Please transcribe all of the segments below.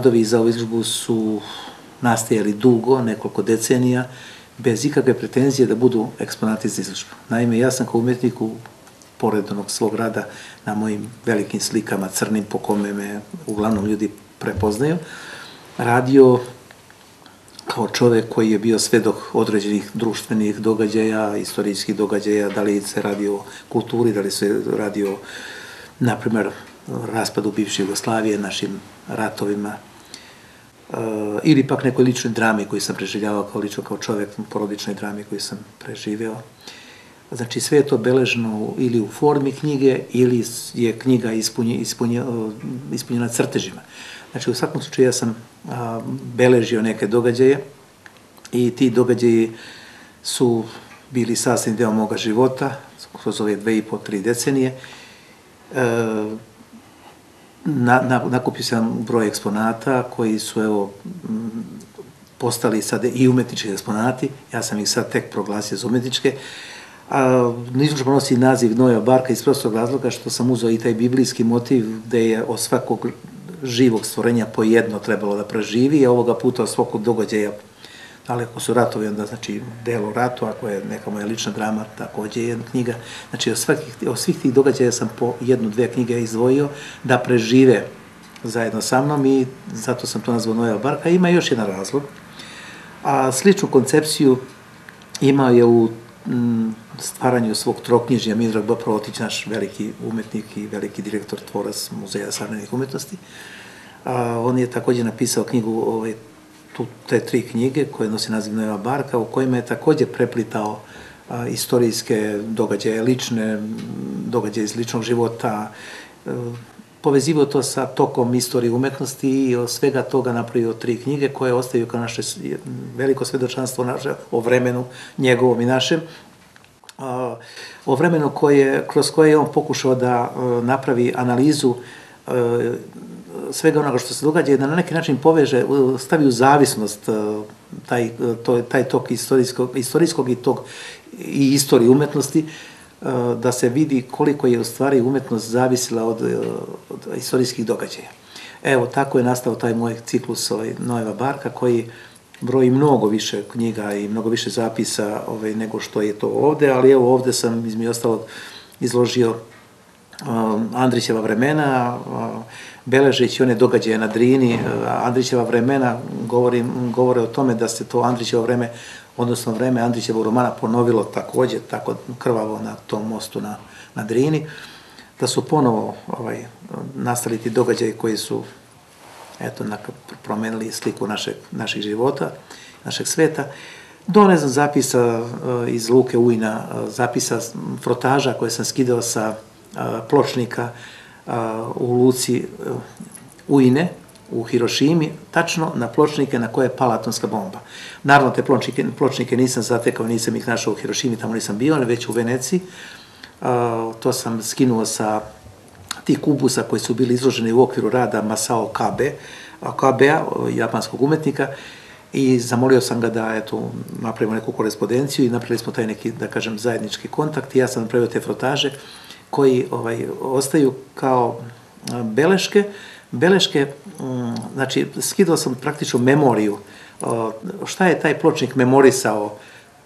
Radovi za ovu izložbu su nastajali dugo, nekoliko decenija, bez ikakve pretenzije da budu eksponati za izložbu. Naime, ja sam kao umetnik u pored onog svog rada na mojim velikim slikama crnim po kome me uglavnom ljudi prepoznaju, radio kao čovek koji je bio svedok određenih društvenih događaja, istorijskih događaja, da li se radi o kulturi, da li se radi o, na primer, raspadu bivše Jugoslavije, našim ratovima, e, ili pak nekoj ličnoj drami koju sam preživljavao kao lično, kao čovek, porodičnoj drami koju sam preživeo. Znači, sve je to beleženo ili u formi knjige ili je knjiga ispunje, ispunje, ispunjena crtežima. Znači, u svakom slučaju ja sam a, beležio neke događaje i ti događaji su bili sasvim deo moga života kroz ove dve i po, tri decenije. E, na, na, nakupio sam broj eksponata koji su, evo, postali sad i umetnički eksponati. Ja sam ih sad tek proglasio za umetničke. A, izložba nosi naziv Noja Barka iz prostog razloga što sam uzao i taj biblijski motiv gde je od svakog živog stvorenja po jedno trebalo da preživi i ovoga puta od svakog događaja ali ako su ratovi, onda znači delo ratu, ako je neka moja lična drama, takođe jedna knjiga. Znači od, svakih, od svih tih događaja sam po jednu, dve knjige izdvojio da prežive zajedno sa mnom i zato sam to nazvao Noja Barka. Ima još jedan razlog. A sličnu koncepciju imao je u m, stvaranju svog troknjižja Midrag Boprotić, naš veliki umetnik i veliki direktor tvorac Muzeja savremenih umetnosti. A, on je takođe napisao knjigu ovaj, tu, te tri knjige koje nosi naziv Nova Barka, u kojima je takođe preplitao a, istorijske događaje, lične događaje iz ličnog života, a, e, povezivao to sa tokom istorije umetnosti i od svega toga napravio tri knjige koje ostaju kao naše veliko svedočanstvo naše, o vremenu njegovom i našem, o vremenu koje, kroz koje je on pokušao da a, napravi analizu a, svega onoga što se događa i da na neki način poveže, stavi u zavisnost e, taj, to, taj tok istorijskog, istorijskog i tog i istorije umetnosti, e, da se vidi koliko je u stvari umetnost zavisila od, e, od istorijskih događaja. Evo, tako je nastao taj moj ciklus ovaj, Nojeva Barka, koji broji mnogo više knjiga i mnogo više zapisa ovaj, nego što je to ovde, ali evo ovde sam, između ostalog, izložio Andrićeva vremena, uh, beležeći one događaje na Drini, Andrićeva vremena govorim, govore o tome da se to Andrićevo vreme, odnosno vreme Andrićevog romana ponovilo takođe tako krvavo na tom mostu na, na Drini, da su ponovo ovaj, nastali ti događaji koji su eto, promenili sliku našeg, naših života, našeg sveta, do, ne znam, zapisa iz Luke Ujna, zapisa frotaža koje sam skidao sa pločnika, u luci Ujne, u Hirošimi, tačno na pločnike na koje je pala atomska bomba. Naravno, te pločnike, pločnike nisam zatekao, nisam ih našao u Hirošimi, tamo nisam bio, već u Veneciji. To sam skinuo sa tih kubusa koji su bili izloženi u okviru rada Masao Kabe, Kabe-a, japanskog umetnika, i zamolio sam ga da napravimo neku korespondenciju i napravili smo taj neki, da kažem, zajednički kontakt i ja sam napravio te frotaže koji ovaj, ostaju kao beleške, beleške, mm, znači skidao sam praktično memoriju, šta je taj pločnik memorisao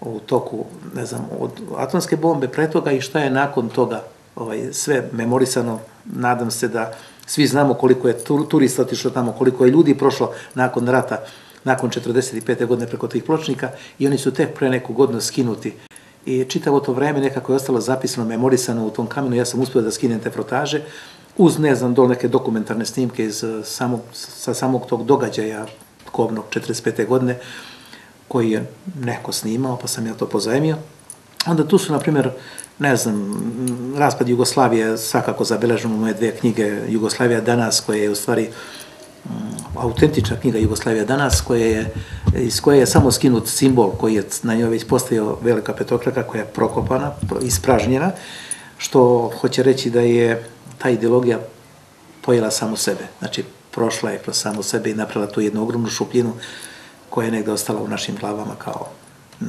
u toku, ne znam, od atomske bombe pre toga i šta je nakon toga ovaj, sve memorisano, nadam se da svi znamo koliko je turista otišlo tamo, koliko je ljudi prošlo nakon rata, nakon 45. godine preko tih pločnika i oni su tek pre neku godinu skinuti I čitavo to vreme nekako je ostalo zapisano, memorisano u tom kamenu, ja sam uspio da skinem te frotaže uz, ne znam, do neke dokumentarne snimke iz samog, sa samog tog događaja kobnog 45. godine, koji je neko snimao, pa sam ja to pozajmio. Onda tu su, na primjer, ne znam, raspad Jugoslavije svakako zabeleženo moje dve knjige Jugoslavija danas, koje je u stvari mm, autentična knjiga Jugoslavija danas, koje je, iz koje je samo skinut simbol koji je na njoj već postavio velika petokraka koja je prokopana, ispražnjena, što hoće reći da je ta ideologija pojela samo sebe. Znači, prošla je kroz samo sebe i napravila tu jednu ogromnu šupljinu koja je negde ostala u našim glavama kao mm,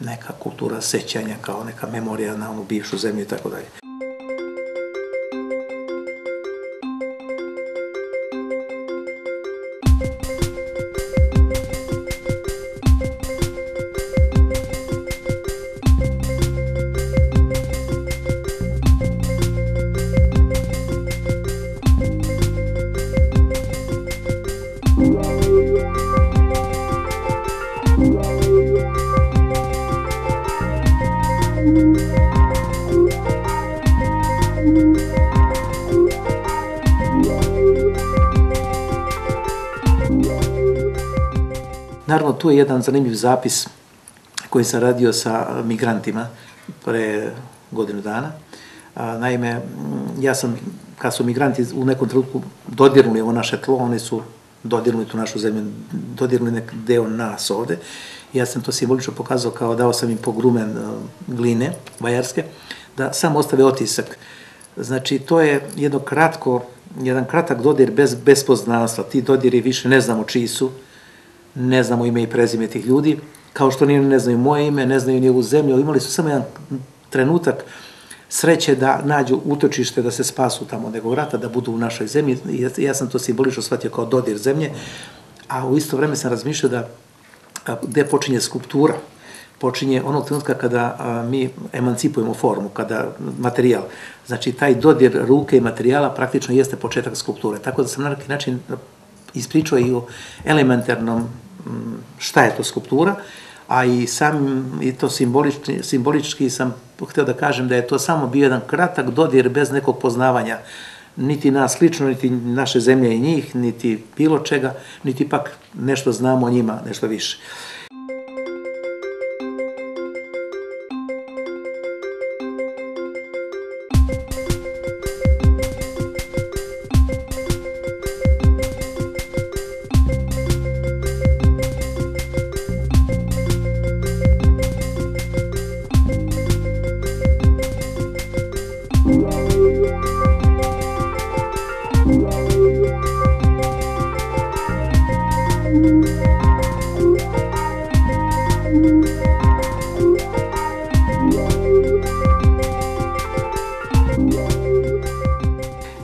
neka kultura sećanja, kao neka memorija na onu bivšu zemlju i tako dalje. Tu je jedan zanimljiv zapis koji sam radio sa migrantima pre godinu dana. Naime, ja sam, kad su migranti u nekom trenutku dodirnuli ovo naše tlo, oni su dodirnuli tu našu zemlju, dodirnuli nek deo nas ovde. Ja sam to simbolično pokazao kao dao sam im pogrumen gline vajarske, da samo ostave otisak. Znači, to je jedno kratko, jedan kratak dodir bez, bez poznanstva. Ti dodiri više ne znamo čiji su, ne znamo ime i prezime tih ljudi, kao što ni ne znaju moje ime, ne znaju ni ovu zemlju, imali su samo jedan trenutak sreće da nađu utočište, da se spasu tamo od nekog rata, da budu u našoj zemlji. Ja, sam to simbolično shvatio kao dodir zemlje, a u isto vreme sam razmišljao da gde počinje skulptura, počinje onog trenutka kada mi emancipujemo formu, kada materijal, znači taj dodir ruke i materijala praktično jeste početak skulpture. Tako da sam na neki način ispričao i o elementarnom šta je to skulptura, a i sam i to simbolički, simbolički sam hteo da kažem da je to samo bio jedan kratak dodir bez nekog poznavanja niti nas lično, niti naše zemlje i njih, niti bilo čega, niti pak nešto znamo o njima, nešto više.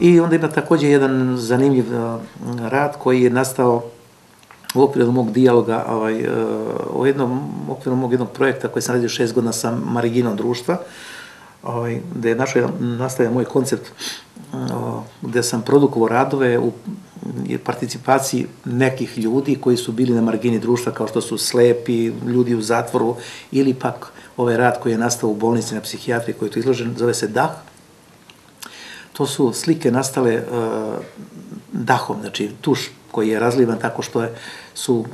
I onda ima takođe jedan zanimljiv rad koji je nastao u okviru mog dijaloga ovaj, o jednom, u okviru mog jednog projekta koji sam radio šest godina sa Mariginom društva, ovaj, gde je našao, nastavio moj koncept gde sam produkovao radove u participaciji nekih ljudi koji su bili na margini društva kao što su slepi, ljudi u zatvoru ili pak ovaj rad koji je nastao u bolnici na psihijatriji koji je tu izložen, zove se DAH, to su slike nastale uh, dahom, znači tuš koji je razlivan tako što je, su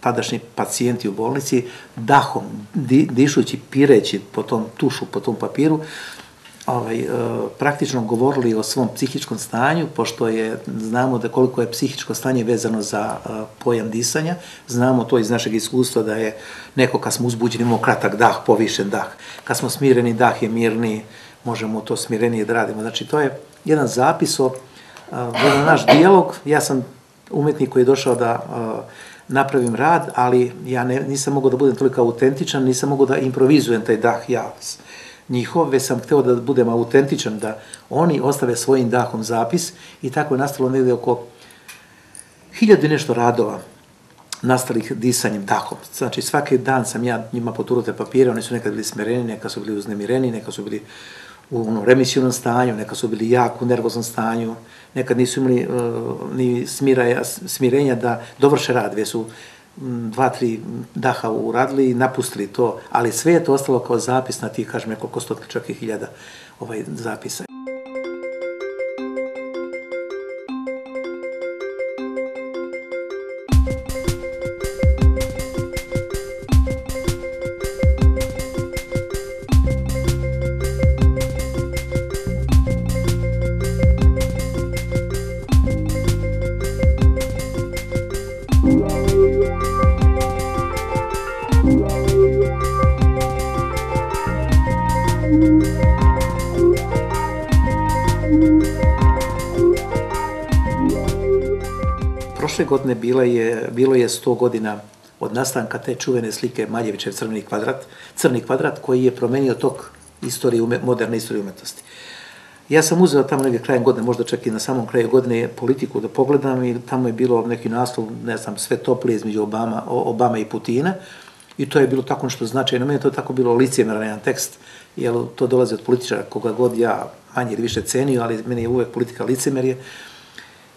tadašnji pacijenti u bolnici dahom, di, dišući, pireći po tom tušu, po tom papiru, ovaj, e, praktično govorili o svom psihičkom stanju, pošto je, znamo da koliko je psihičko stanje vezano za e, pojam disanja, znamo to iz našeg iskustva da je neko kad smo uzbuđeni imamo kratak dah, povišen dah, kad smo smireni dah je mirni, možemo to smirenije da radimo. Znači, to je jedan zapis o jedan naš dijalog. Ja sam umetnik koji je došao da napravim rad, ali ja ne, nisam mogao da budem toliko autentičan, nisam mogao da improvizujem taj dah ja njihov, već sam hteo da budem autentičan, da oni ostave svojim dahom zapis i tako je nastalo negde oko hiljadu nešto radova nastalih disanjem dahom. Znači, svaki dan sam ja njima poturao te papire, oni su nekad bili smereni, neka su bili uznemireni, neka su bili u ono, stanju, neka su bili jako u nervoznom stanju, nekad nisu imali uh, ni smiraja, smirenja da dovrše rad, već su dva, tri daha uradili i napustili to, ali sve je to ostalo kao zapis na tih, kažem, nekoliko stotka, čak i hiljada ovaj, zapisa. Godine bila je, bilo je 100 godina od nastanka te čuvene slike Maljevićev crveni kvadrat, crni kvadrat koji je promenio tok istorije, moderne istorije umetnosti. Ja sam uzeo tamo negdje krajem godine, možda čak i na samom kraju godine, politiku da pogledam i tamo je bilo neki naslov, ne znam, sve toplije između Obama, Obama i Putina i to je bilo tako nešto značajno. Meni je to tako bilo licemjeran jedan tekst, jer to dolazi od političara koga god ja manje ili više cenio, ali meni je uvek politika licemerje.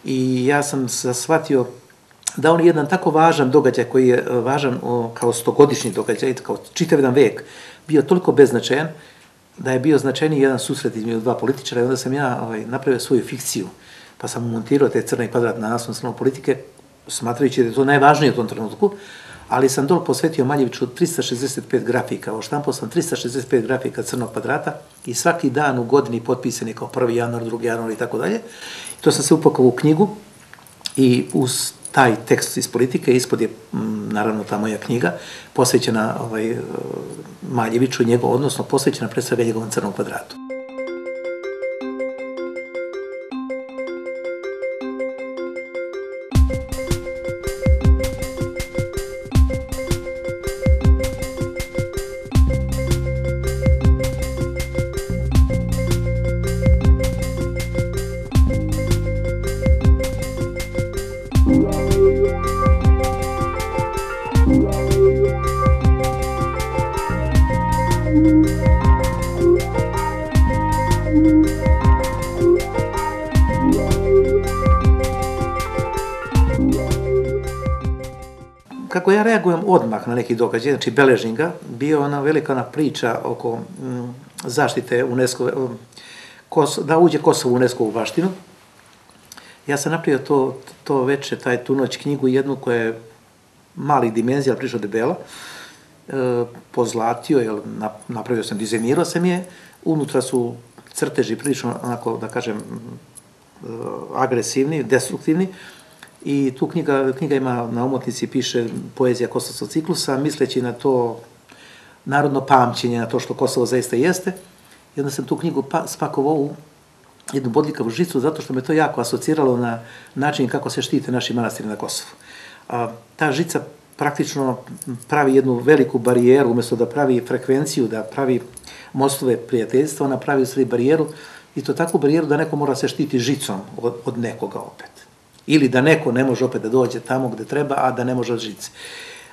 I ja sam shvatio da on je jedan tako važan događaj koji je važan o, kao stogodišnji događaj, kao čitav jedan vek, bio toliko beznačajan da je bio značajniji jedan susret između dva političara i onda sam ja ovaj, napravio svoju fikciju, pa sam montirao te crne kvadrat na naslov politike, smatrajući da je to najvažnije u tom trenutku, ali sam dol posvetio Maljeviću 365 grafika, oštampao sam 365 grafika crnog kvadrata i svaki dan u godini potpisan je kao 1. januar, 2. januar i tako dalje. To sam se upakao u knjigu i uz taj tekst iz politike, ispod je naravno ta moja knjiga, posvećena ovaj, Maljeviću, njegov, odnosno posvećena pre svega njegovom crnom kvadratu. Kako ja reagujem odmah na neki događaj, znači beležim ga, bio ona velika ona priča oko m, zaštite UNESCO, kos, da uđe Kosovo u UNESCO u baštinu. Ja sam napravio to, to veče, taj tu noć knjigu, jednu koja je malih dimenzija, ali prišao debela, e, pozlatio, jel, napravio sam, dizajnirao sam je, unutra su crteži prilično, onako, da kažem, e, agresivni, destruktivni, I tu knjiga, knjiga ima na omotnici, piše poezija Kosovskog ciklusa, misleći na to narodno pamćenje, na to što Kosovo zaista jeste. I onda sam tu knjigu pa, spakovao u jednu bodljikavu žicu, zato što me to jako asociralo na način kako se štite naši manastiri na Kosovu. A, ta žica praktično pravi jednu veliku barijeru, umjesto da pravi frekvenciju, da pravi mostove prijateljstva, ona pravi u barijeru i to takvu barijeru da neko mora se štiti žicom od, od nekoga opet. Ili da neko ne može opet da dođe tamo gde treba, a da ne može od žice.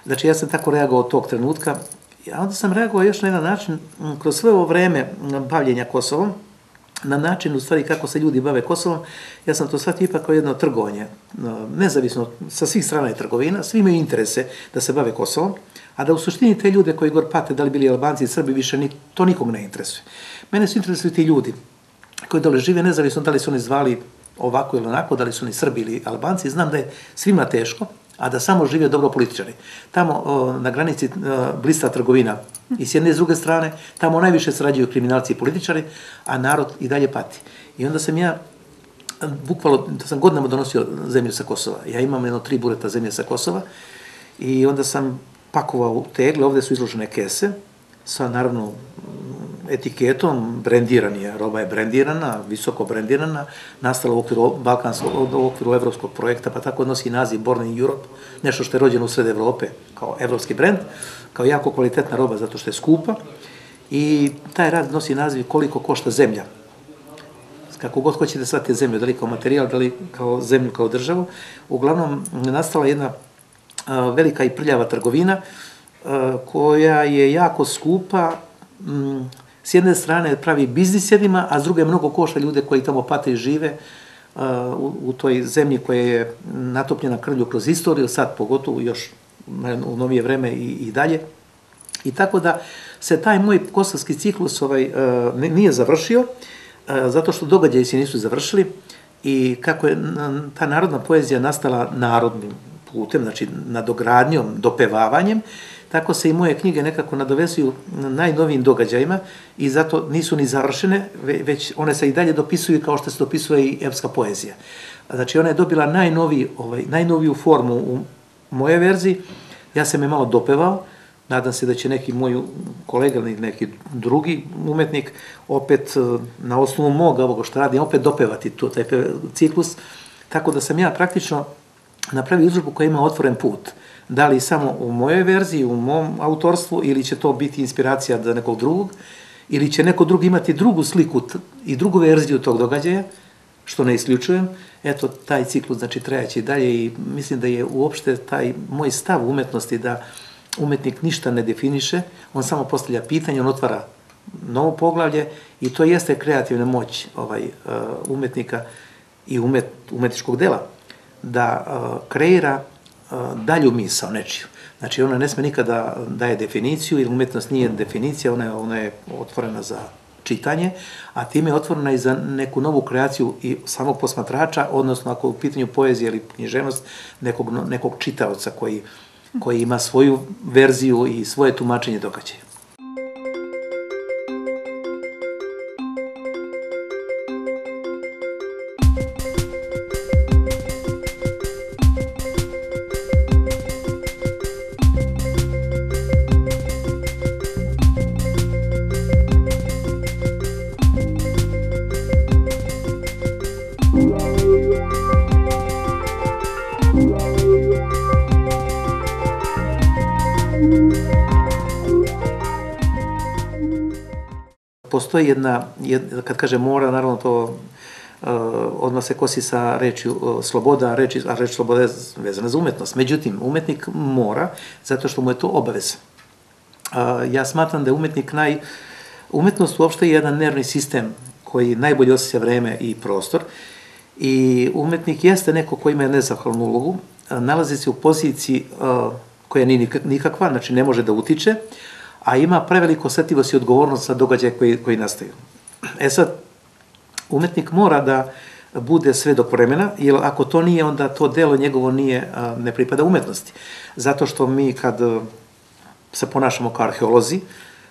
Znači, ja sam tako reagovao tog trenutka. A onda sam reagovao još na jedan način, kroz sve ovo vreme bavljenja Kosovom, na način, u stvari, kako se ljudi bave Kosovom, ja sam to shvatio ipak kao jedno trgovanje. Nezavisno, sa svih strana je trgovina, svi imaju interese da se bave Kosovom, a da u suštini te ljude koji gor pate, da li bili Albanci i Srbi, više ni, to nikog ne interesuje. Mene su interesuju ti ljudi koji dole žive, nezavisno da li su oni zvali ovako ili onako, da li su oni Srbi ili Albanci, znam da je svima teško, a da samo žive dobro političari. Tamo o, na granici o, blista trgovina i s jedne i s druge strane, tamo najviše srađuju kriminalci i političari, a narod i dalje pati. I onda sam ja, bukvalo, da sam godinama donosio zemlju sa Kosova. Ja imam jedno tri bureta zemlje sa Kosova i onda sam pakovao tegle, ovde su izložene kese, sa naravno etiketom, brendiran je, roba je brendirana, visoko brendirana, nastala u okviru balkanskog, u okviru evropskog projekta, pa tako nosi naziv Born in Europe, nešto što je rođeno u sred Evrope kao evropski brend, kao jako kvalitetna roba zato što je skupa. I taj rad nosi naziv koliko košta zemlja. Kako god hoćete shvatite zemlju, da li kao materijal, da li kao zemlju, kao državu, uglavnom nastala jedna velika i prljava trgovina, koja je jako skupa, s jedne strane pravi biznis jedima, a s druge mnogo košta ljude koji tamo pate i žive u, u toj zemlji koja je natopljena krvlju kroz istoriju, sad pogotovo još u novije vreme i, i dalje. I tako da se taj moj kosovski ciklus ovaj, nije završio, zato što događaji se nisu završili i kako je ta narodna poezija nastala narodnim putem, znači nadogradnjom, dopevavanjem, tako se i moje knjige nekako nadovezuju na najnovijim događajima i zato nisu ni završene, već one se i dalje dopisuju kao što se dopisuje i evska poezija. Znači ona je dobila najnoviji, ovaj, najnoviju formu u moje verziji, ja sam je malo dopevao, nadam se da će neki moj kolega ili neki drugi umetnik opet eh, na osnovu moga ovoga što radim, opet dopevati to, taj ciklus, tako da sam ja praktično napravi izložbu koja ima otvoren put. Da li samo u mojoj verziji, u mom autorstvu, ili će to biti inspiracija za nekog drugog, ili će neko drugi imati drugu sliku i drugu verziju tog događaja, što ne isključujem, eto, taj ciklus, znači, trajaći dalje i mislim da je uopšte taj moj stav umetnosti da umetnik ništa ne definiše, on samo postavlja pitanje, on otvara novo poglavlje i to jeste kreativna moć ovaj, uh, umetnika i umet, umetničkog dela, da uh, kreira dalju misao nečiju. Znači, ona ne sme nikada daje definiciju, jer umetnost nije definicija, ona je, ona je otvorena za čitanje, a time je otvorena i za neku novu kreaciju i samog posmatrača, odnosno ako u pitanju poezija ili književnost, nekog, nekog čitaoca koji, koji ima svoju verziju i svoje tumačenje događaja. Postoji jedna, jedna kad kaže mora, naravno to uh, odmah se kosi sa rečju uh, sloboda, reči, a reč sloboda je vezana za umetnost. Međutim, umetnik mora, zato što mu je to obaveza. Uh, ja smatram da je umetnik naj... Umetnost uopšte je jedan nervni sistem koji najbolje osjeća vreme i prostor i umetnik jeste neko ko ima nezahvalnu ulogu, nalazi se u poziciji uh, koja nije nikakva, znači ne može da utiče, a ima preveliko osetljivost i odgovornost za događaje koji, koji nastaju. E sad, umetnik mora da bude sve do vremena, jer ako to nije, onda to delo njegovo nije, ne pripada umetnosti. Zato što mi kad se ponašamo kao arheolozi,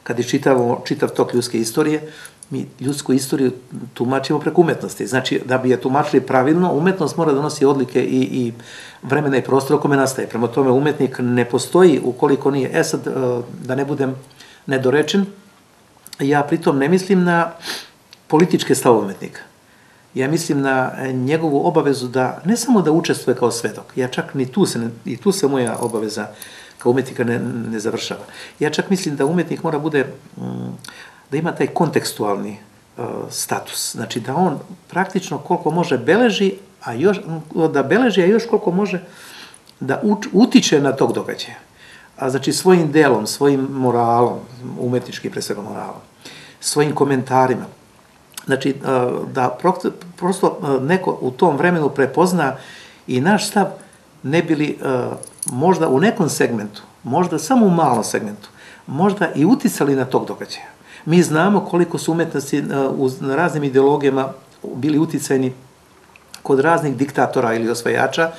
kad iščitavamo čitav tok ljudske istorije, mi ljudsku istoriju tumačimo preko umetnosti. Znači, da bi je tumačili pravilno, umetnost mora da nosi odlike i, i vremena i prostora kome nastaje. Prema tome, umetnik ne postoji ukoliko nije. E sad, e, da ne budem nedorečen, ja pritom ne mislim na političke stave umetnika. Ja mislim na njegovu obavezu da, ne samo da učestvuje kao svedok, ja čak ni tu se, i tu se moja obaveza kao umetnika ne, ne završava. Ja čak mislim da umetnik mora bude, mm, da ima taj kontekstualni uh, status. Znači da on praktično koliko može beleži, a još, da beleži, a još koliko može da uč, utiče na tog događaja. A znači svojim delom, svojim moralom, umetnički pre svega moralom, svojim komentarima, znači uh, da prosto uh, neko u tom vremenu prepozna i naš stav ne bili možda u nekom segmentu, možda samo u malom segmentu, možda i uticali na tog događaja. Mi znamo koliko su umetnosti uh, u raznim ideologijama bili uticajni kod raznih diktatora ili osvajača,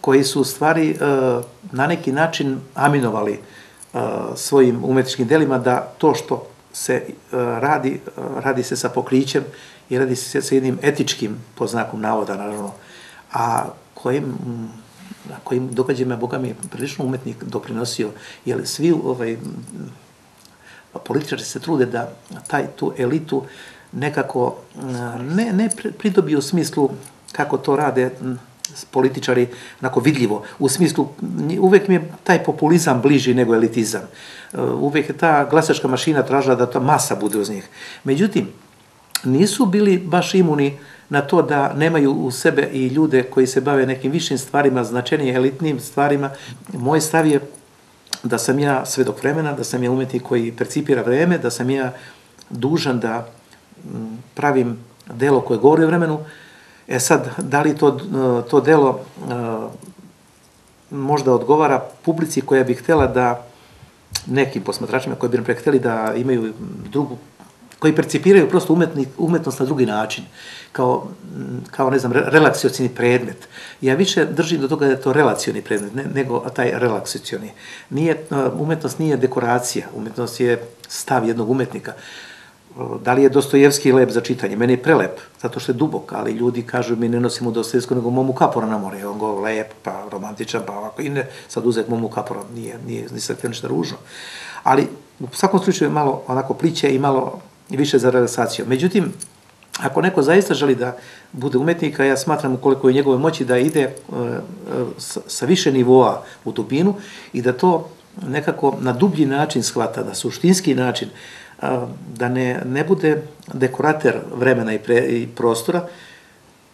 koji su u stvari uh, na neki način aminovali uh, svojim umetničkim delima da to što se radi, radi se sa pokrićem i radi se sa jednim etičkim, po navoda naravno, a kojim na kojim događajima, Boga mi, prilično umetnik doprinosio, jer svi ovaj, političari se trude da taj, tu elitu nekako ne, ne pridobiju u smislu kako to rade političari onako vidljivo. U smislu, uvek mi je taj populizam bliži nego elitizam. Uvek je ta glasačka mašina tražila da ta masa bude uz njih. Međutim, nisu bili baš imuni na to da nemaju u sebe i ljude koji se bave nekim višim stvarima, značenije elitnim stvarima. Moj stav je da sam ja svedok vremena, da sam ja umetnik koji percipira vreme, da sam ja dužan da pravim delo koje govori o vremenu. E sad, da li to, to delo možda odgovara publici koja bi htela da nekim posmatračima koji bi nam hteli da imaju drugu koji percipiraju prosto umetni, umetnost na drugi način, kao, kao ne znam, relaksiocioni predmet. Ja više držim do toga da je to relacioni predmet, ne, nego taj relaksiocioni. Nije, umetnost nije dekoracija, umetnost je stav jednog umetnika. Da li je Dostojevski lep za čitanje? Meni je prelep, zato što je dubok, ali ljudi kažu mi ne nosimo Dostojevsko, nego Momu Kapora na more. On go lep, pa romantičan, pa ovako. I ne sad uzeti Momu Kapora, nije, nije, nisam htio ništa ružno. Ali u svakom slučaju malo onako pliće i malo više za relaksaciju. Međutim, Ako neko zaista želi da bude umetnika, ja smatram ukoliko je njegove moći da ide e, e, sa više nivoa u dubinu i da to nekako na dublji način shvata, na suštinski način, da ne, ne bude dekorater vremena i, i prostora,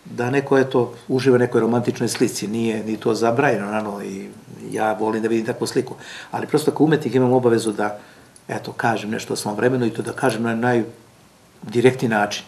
da neko je to uživa nekoj romantičnoj slici, nije ni to zabrajeno, naravno, i ja volim da vidim takvu sliku, ali prosto kao umetnik imam obavezu da, eto, kažem nešto o svom vremenu i to da kažem na najdirektni način.